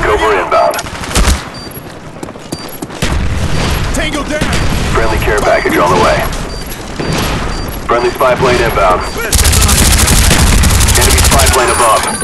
takeover inbound. Tango down! Friendly care package on the way. Friendly spy plane inbound. Enemy spy plane above.